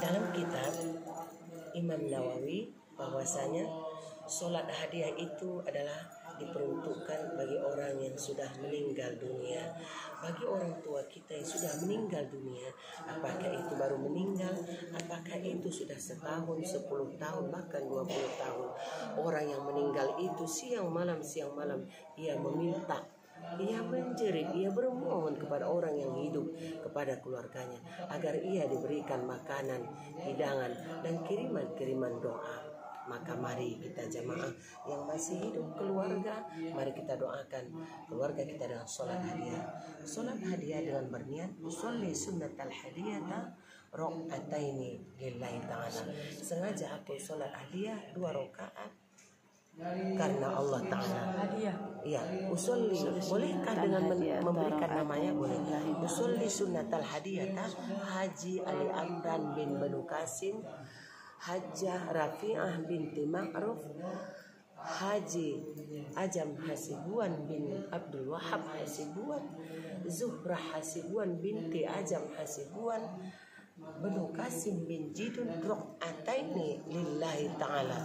dalam kitab Imam Nawawi bahwasanya sholat hadiah itu adalah diperuntukkan bagi orang yang sudah meninggal dunia. Bagi orang tua kita yang sudah meninggal dunia, apakah itu baru meninggal, apakah itu sudah setahun, sepuluh tahun, bahkan dua puluh tahun. Orang yang meninggal itu siang malam, siang malam, ia meminta ia menjerit, ia bermohon kepada orang yang hidup, kepada keluarganya, agar ia diberikan makanan, hidangan, dan kiriman-kiriman doa. Maka mari kita jamaah yang masih hidup keluarga, mari kita doakan keluarga kita dengan sholat hadiah. Sholat hadiah dengan berniat, usolli sunnat al hadiyata rokataini lillahi ta'ala. Sengaja aku sholat hadiah dua rakaat karena Allah Ta'ala. Iya, usolli. Bolehkah dengan memberikan namanya? Boleh. Usolli sunnatal hadiyata Haji Ali Amran bin Banu Kasim, Hajjah Rafi'ah binti Ma'ruf, Haji Ajam Hasibuan bin Abdul Wahab Hasibuan, Zuhrah Hasibuan binti Ajam Hasibuan, Banu Kasim bin Jidun Rok'ataini lillahi ta'ala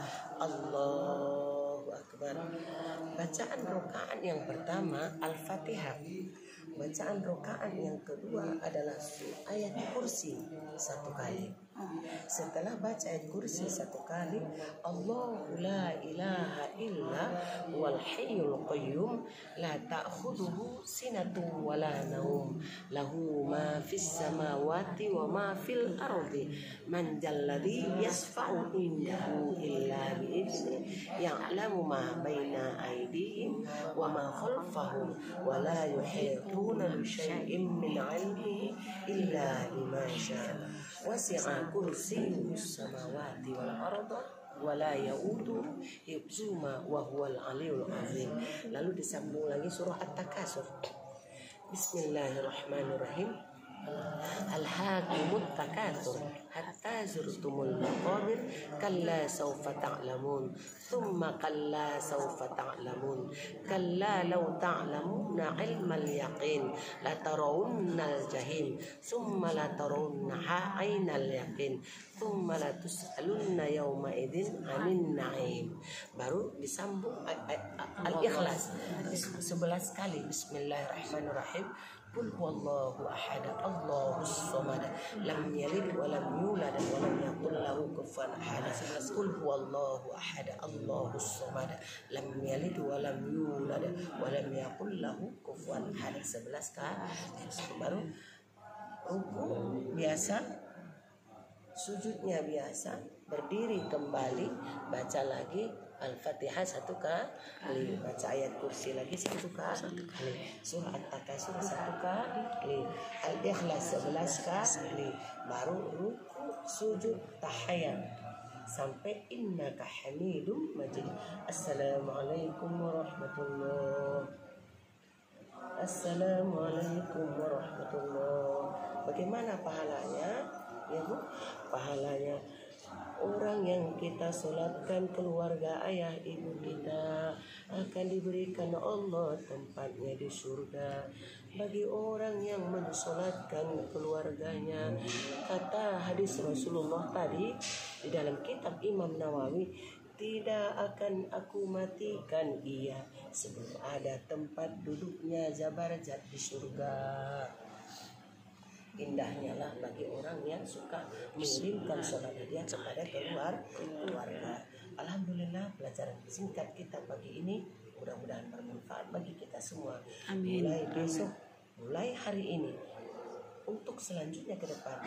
Allahu Akbar. Bacaan rokaan yang pertama Al-Fatihah. Bacaan rokaan yang kedua adalah ayat kursi satu kali setelah baca ayat kursi satu kali Allahu la ilaha illa wal hayyul qayyum la ta'khudhuhu sinatun wa la naum lahu ma fis samawati wa ma fil ardi. Man jalladhi yasfa'u indahu illa bi idzni ya'lamu ma baina aydihim وما خلفه ولا يحيطون بشيء من علمه إلا بما شاء. وسع كرسيه السماوات والأرض ولا يؤود حفظهما وهو العلي العظيم. لالو تسمو لغي سوره التكاثر بسم الله الرحمن الرحيم ألهاكم التكاثر حتى زرتم المقابر كلا سوف تعلمون ثم كلا سوف تعلمون كلا لو تعلمون علم اليقين لترون الجحيم ثم لترون عين اليقين ثم لتسألن يومئذ عن النعيم. Baru disambung eh, eh, eh, al-ikhlas. 11 kali bismillahirrahmanirrahim. Lahu kufuwan ahad Qul huwallahu ahad Allahus samad lam yalid wa lam yulad wa lam yakul lahu kufuwan ahad 11 kali baru ruku biasa sujudnya biasa berdiri kembali baca lagi Al-Fatihah satu kali baca ayat kursi lagi satu kali surah At-Takasur satu kali Al-Ikhlas sebelas kali baru ruku sujud tahayat. Sampai innaka hamidum majid. Assalamualaikum warahmatullahi Assalamualaikum warahmatullahi Bagaimana pahalanya? Ya Bu, pahalanya orang yang kita solatkan keluarga ayah ibu kita akan diberikan Allah tempatnya di surga. Bagi orang yang mensolatkan keluarganya kata hadis Rasulullah tadi di dalam kitab Imam Nawawi tidak akan aku matikan ia sebelum ada tempat duduknya Zabarjat di surga indahnya lah bagi orang yang suka mengirimkan sholat hadiah kepada keluar keluarga. Alhamdulillah pelajaran singkat kita pagi ini mudah-mudahan bermanfaat bagi kita semua. Amin. Mulai besok, mulai hari ini untuk selanjutnya ke depan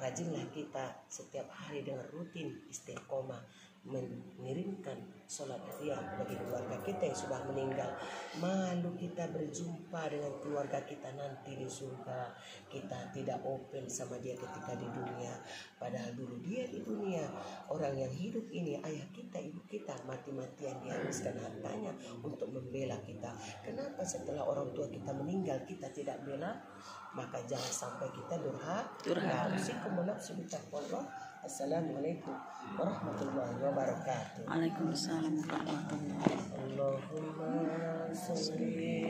rajinlah kita setiap hari dengan rutin istiqomah mengirimkan sholat hadiah bagi keluarga kita yang sudah meninggal. Malu kita berjumpa dengan keluarga kita nanti di surga. Kita tidak open sama dia ketika di dunia. Padahal dulu dia di dunia. Orang yang hidup ini ayah kita ibu kita mati-matian dihabiskan hartanya untuk membela kita. Kenapa setelah orang tua kita meninggal kita tidak bela? Maka jangan sampai kita durhaka. Durhaka. Usikum nafsu bitaqwallah. Assalamualaikum warahmatullahi wabarakatuh. Waalaikumsalam warahmatullahi Allahumma salli